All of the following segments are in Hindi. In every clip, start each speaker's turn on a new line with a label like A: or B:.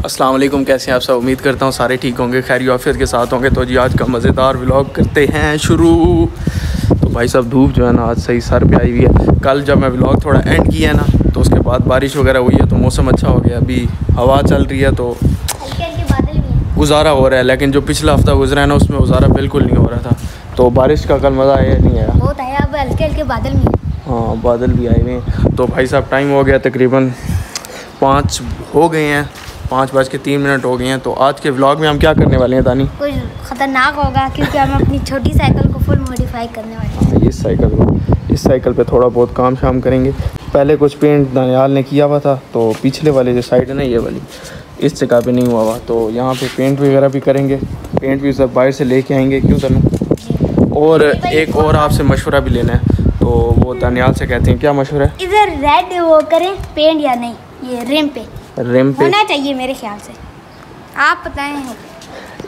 A: अस्सलाम वालेकुम कैसे हैं आप सब? उम्मीद करता हूँ सारे ठीक होंगे खैर आफियत के साथ होंगे। तो जी आज का मज़ेदार व्लॉग करते हैं शुरू। तो भाई साहब धूप जो है ना आज सही सर पे आई हुई है। कल जब मैं व्लॉग थोड़ा एंड किया है ना तो उसके बाद बारिश वगैरह हुई है तो मौसम अच्छा हो गया। अभी हवा चल रही है तो गुजारा हो रहा है लेकिन जो पिछला हफ़्ता गुजरा है ना उसमें गुजारा बिल्कुल नहीं हो रहा था। तो बारिश का कल मज़ा आया नहीं आया?
B: बहुत है अब हल्के हल्के बादल भी हाँ
A: बादल भी आए हुए हैं। तो भाई साहब टाइम हो गया तकरीबन पाँच हो गए हैं। पाँच बज के तीन मिनट हो गए हैं तो आज के व्लॉग में हम क्या करने वाले हैं तानी?
B: कुछ ख़तरनाक होगा क्योंकि हम अपनी छोटी साइकिल को फुल मॉडिफाई करने वाले हैं।
A: हाँ, इस साइकिल को इस साइकिल पे थोड़ा बहुत काम शाम करेंगे। पहले कुछ पेंट दनियाल ने किया हुआ था तो पिछले वाले जो साइड है ना ये वाली इस जगह पे नहीं हुआ हुआ तो यहाँ पे पेंट वगैरह भी करेंगे। पेंट भी सब बाहर से लेके आएँगे क्यों तनु? और एक और आपसे मशवरा भी लेना है तो वो दनियाल से कहते हैं क्या मशवरा है?
B: इधर रेड वो करें पेंट या नहीं ये रिम पे।
A: रिम पे।
B: होना चाहिए मेरे ख्याल से। आप बताएँ।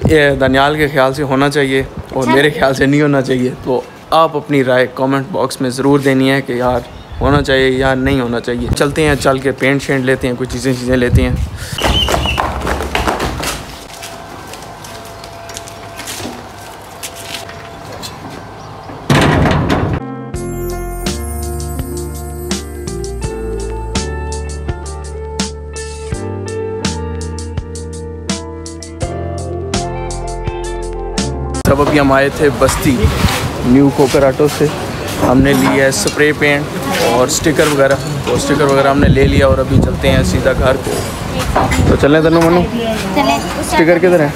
A: ये दनियाल के ख्याल से होना चाहिए और
B: अच्छा।
A: मेरे ख्याल से नहीं होना चाहिए। तो आप अपनी राय कमेंट बॉक्स में ज़रूर देनी है कि यार होना चाहिए या नहीं होना चाहिए। चलते हैं चल के पेंट शेंट लेते हैं कुछ चीज़ें चीज़ें लेते हैं। सब अभी हम आए थे बस्ती न्यू कोकर ऑटो से हमने लिया है स्प्रे पेंट और स्टिकर वगैरह। तो स्टिकर वगैरह हमने ले लिया और अभी चलते हैं सीधा घर को तो चलें तनु मनु। स्टिकर किधर है?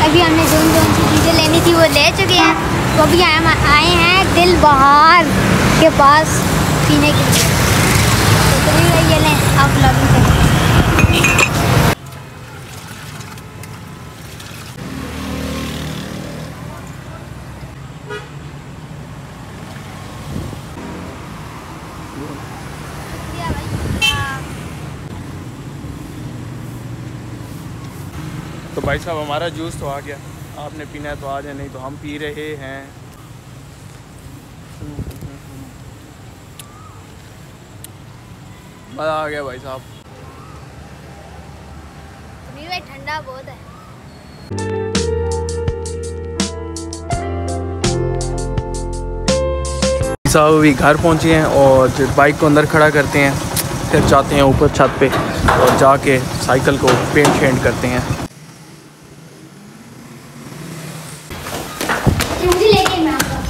B: अभी हमने जोन जोन सी चीज़ें लेनी थी वो ले चुके हैं। तो अभी आए हैं दिल बहार के पास पीने के लिए। आप
A: तो भाई साहब, हमारा जूस तो आ गया। आपने पीना है तो आ जाए नहीं तो हम पी रहे हैं। मज़ा आ गया भाई साहब।
B: अभी भाई ठंडा बहुत है।
A: साहब अभी घर पहुँचे हैं और बाइक को अंदर खड़ा करते हैं फिर जाते हैं ऊपर छत पे और जाके साइकिल को पेंट शेंट करते हैं
B: जल्दी लेके मैं आता हूँ।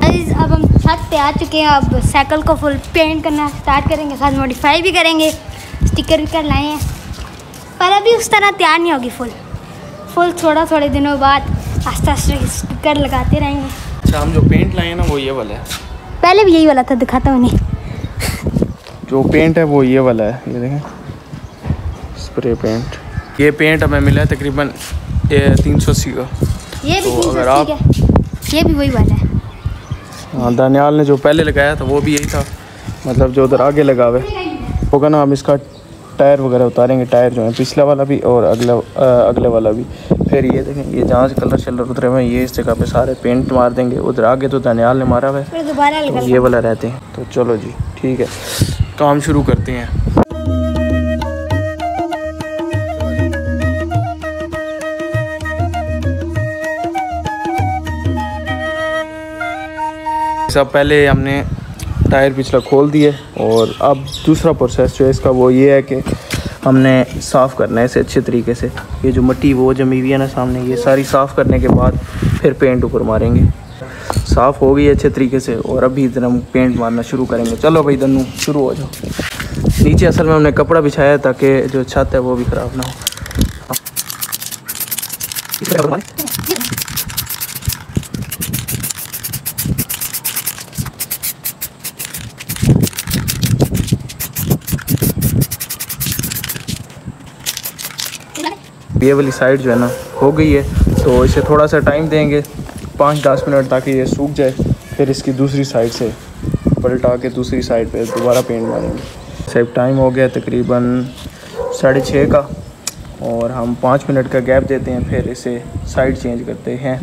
B: Guys, अब हम छत पे आ चुके हैं। अब साइकिल को फुल पेंट करना स्टार्ट करेंगे साथ मॉडिफाई भी करेंगे। स्टिकर भी कर लाए हैं। पर अभी उस तरह तैयार नहीं होगी फुल फुल थोड़ा थोड़े दिनों बाद आस्ते आस्ते स्टिकर लगाते रहेंगे।
A: अच्छा हम जो पेंट लाए हैं ना वो ये वाला है।
B: पहले भी यही वाला था दिखाता हूँ नहीं
A: जो पेंट है वो ये वाला है। ये देखें। स्प्रे पेंट ये पेंट हमें मिला है तकरीबन तीन सौ अस्सी का।
B: ये भी
A: तो अगर आप-
B: ये भी वही वाला है।
A: हाँ दानियाल ने जो पहले लगाया था वो भी यही था। मतलब जो उधर आगे लगा हुए वो होगा ना हम इसका टायर वगैरह उतारेंगे टायर जो है पिछला वाला भी और अगला अगले वाला भी। फिर ये देखें ये जहाँ से कलर शलर उतरे हुए हैं ये इस जगह पे सारे पेंट मार देंगे। उधर आगे तो दानियाल ने मारा हुआ है तो ये वाला रहते हैं। तो चलो जी ठीक है काम शुरू करते हैं। सब पहले हमने टायर पिछला खोल दिए और अब दूसरा प्रोसेस जो है इसका वो ये है कि हमने साफ़ करना है इसे अच्छे तरीके से। ये जो मट्टी वो जमी हुई है ना सामने, ये सारी साफ़ करने के बाद फिर पेंट ऊपर मारेंगे। साफ़ हो गई अच्छे तरीके से और अभी इधर हम पेंट मारना शुरू करेंगे। चलो भाई दन्नू, शुरू हो जाओ। नीचे असल में हमने कपड़ा बिछाया ताकि जो छत है वो भी ख़राब ना हो। ये वाली साइड जो है ना हो गई है तो इसे थोड़ा सा टाइम देंगे, पाँच दस मिनट ताकि ये सूख जाए, फिर इसकी दूसरी साइड से पलटा के दूसरी साइड पे दोबारा पेंट मारेंगे। सेब टाइम हो गया तकरीबन साढ़े छः का, और हम पाँच मिनट का गैप देते हैं, फिर इसे साइड चेंज करते हैं।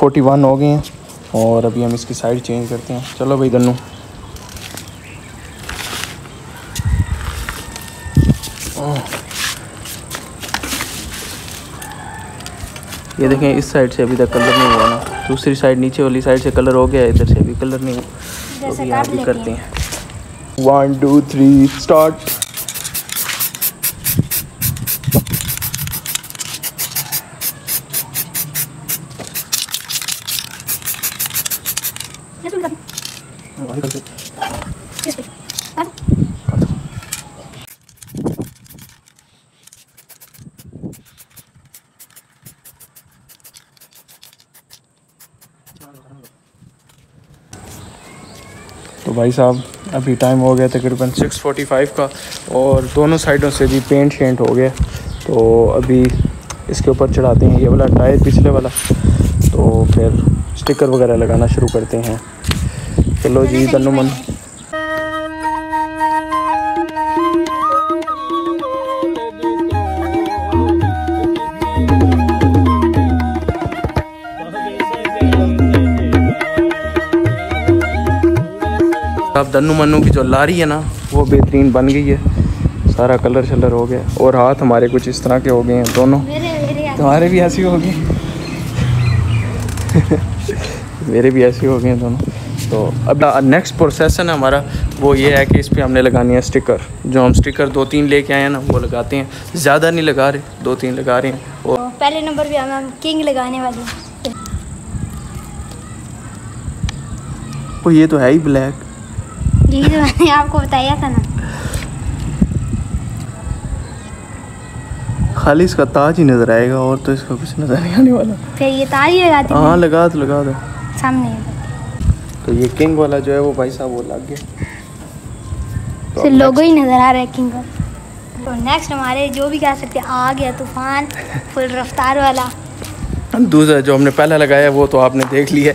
A: फोर्टी वन हो गए हैं, और अभी हम इसकी साइड चेंज करते हैं। चलो भाई, दन्नू। ये देखें इस साइड से अभी तक कलर नहीं हुआ ना। दूसरी साइड नीचे वाली साइड से कलर हो गया इधर से अभी कलर नहीं हुआ। तो
B: जैसे
A: अभी यहाँ
B: भी
A: करते
B: हैं।
A: हैं। वन टू थ्री स्टार्ट तो भाई साहब अभी टाइम हो गया तकरीबन 6:45 का और दोनों साइडों से भी पेंट शेंट हो गया। तो अभी इसके ऊपर चढ़ाते हैं। ये वाला टायर पिछले वाला। तो फिर स्टिकर वगैरह लगाना शुरू करते हैं। चलो जी तनु अब दन्नू मन्नू की जो लारी है ना वो बेहतरीन बन गई है। सारा कलर शलर हो गया। और हाथ हमारे कुछ इस तरह के हो गए हैं दोनों। तुम्हारे भी ऐसे हो गए। मेरे भी ऐसे हो गए हैं दोनों। तो अब नेक्स्ट प्रोसेस है ना हमारा वो ये है कि इस पर हमने लगानी है स्टिकर जो हम स्टिकर दो तीन लेके आए हैं ना वो लगाते हैं। ज़्यादा नहीं लगा रहे दो तीन लगा रहे हैं। और
B: तो पहले नंबर पे हम किंग लगाने वाले हैं।
A: वो ये तो है ही ब्लैक
B: यही तो मैंने आपको बताया था ना।
A: खाली इसका ताज ही नज़र आएगा और तो इसका कुछ नज़र नहीं आने वाला।
B: फिर ये तार ही लगाते
A: हाँ
B: हैं
A: लगा दो लगा दो।
B: सामने।
A: तो ये किंग वाला जो है वो भाई साहब वो लग गया तो
B: लोगो ही नज़र आ रहा है किंग का तो नेक्स्ट हमारे जो भी कह सकते हैं आ गया तूफ़ान फुल रफ्तार वाला।
A: दूसरा जो हमने पहला लगाया वो तो आपने देख लिया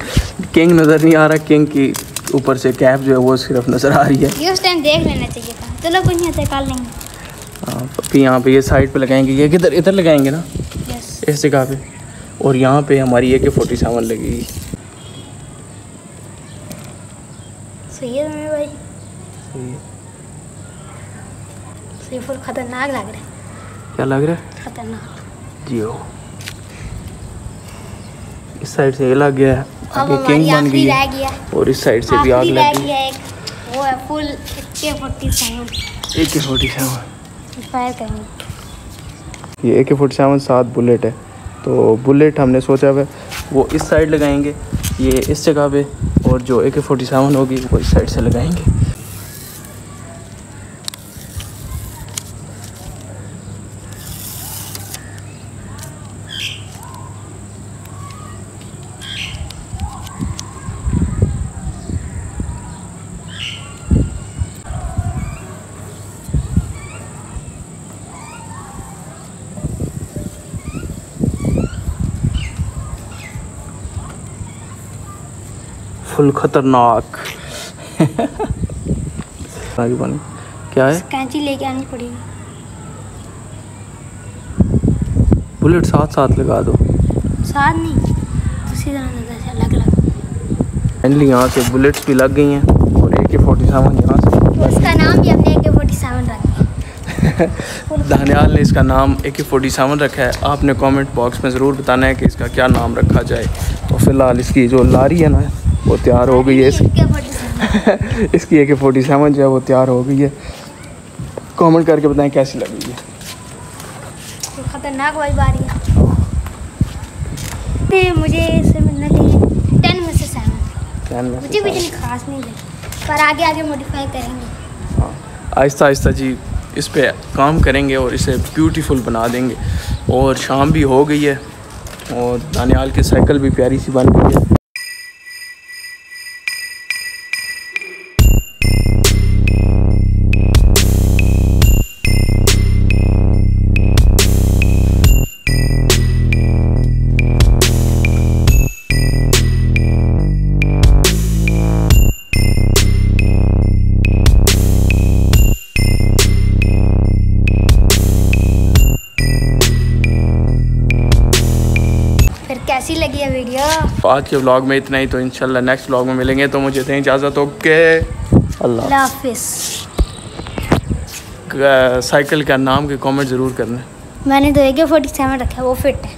A: किंग नज़र नहीं आ रहा किंग की ऊपर से कैप जो है वो सिर्फ़ नज़र आ रही है।
B: ये उस टाइम देख लेना चाहिए था। चलो कुछ नहीं होता लेंगे।
A: हाँ, फिर यहाँ पे ये साइड पे लगाएँगे। ये किधर इधर लगाएँगे ना?
B: यस
A: इस जगह पे। और यहाँ पे हमारी ए के फोर्टी सेवन लगेगी
B: सही है। सही फुल खतरनाक लग रहा है।
A: क्या लग रहा है?
B: खतरनाक।
A: जियो। इस साइड से ये लग गया है।
B: अब
A: किंग बन गई है। और इस साइड से भी आग लग गई।
B: वो है फुल के फोर्टी सेवन
A: ए के फोर्टी सेवन
B: फायर करेंगे
A: ये ए के फोर्टी सेवन सात बुलेट है। तो बुलेट हमने सोचा हुआ है वो इस साइड लगाएँगे ये इस जगह पे और जो ए के फोर्टी सेवन होगी वो इस साइड से लगाएँगे। फुल खतरनाक। क्या है?
B: कैंची लेके आनी पड़ेगी
A: बुलेट साथ साथ लगा दो।
B: साथ नहीं दूसरी तरह अलग अलग।
A: फाइनली यहाँ से बुलेट्स भी लग गई हैं और ए के फोर्टी सेवन यहाँ से।
B: उसका नाम भी हमने ए के फोर्टी सेवन रखा
A: दानियाल ने इसका नाम ए के फोर्टी सेवन रखा है। आपने कमेंट बॉक्स में ज़रूर बताना है कि इसका क्या नाम रखा जाए। तो फ़िलहाल इसकी जो लारी है ना वो तैयार हो गई है। इस-
B: के फोर्टी सेवन
A: इसकी ए के फोर्टी सेवन जो है वो तैयार हो गई है। कमेंट करके बताएँ कैसी लगी है।
B: खतरनाक वाइब आ रही है मुझे इससे मिलना चाहिए टेन में से सेवन मुझे भी इतनी खास नहीं लगी पर आगे आगे मॉडिफाई करेंगे।
A: हाँ, आहिस्ता आहिस्ता जी इस पर काम करेंगे और इसे ब्यूटीफुल बना देंगे। और शाम भी हो गई है और दानियाल की साइकिल भी प्यारी सी बन गई है।
B: कैसी लगी है वीडियो
A: तो आज के व्लॉग में इतना ही तो इंशाल्लाह नेक्स्ट व्लॉग में मिलेंगे तो मुझे दें इजाज़त ओके अल्लाह
B: हाफिज़।
A: साइकिल का नाम के कमेंट ज़रूर करना।
B: मैंने तो एक के फोर्टी सेवन रखा है वो फिट है।